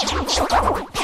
ちょっと!